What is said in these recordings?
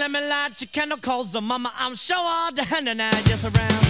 let me light your candle, cause her mama. I'm sure all the hand and I just around.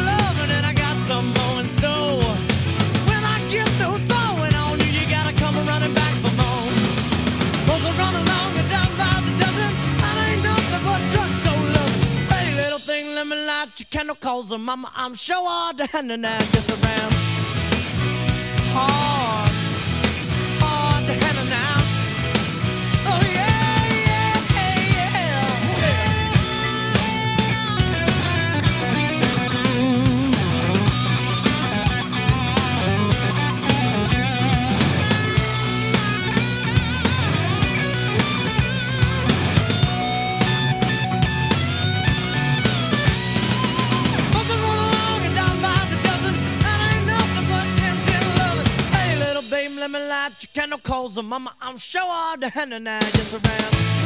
Kendall calls her mama. I'm sure all down and I'm just around. Oh. got your chemicals, and mama, I'm sure all the henna now, yes I am.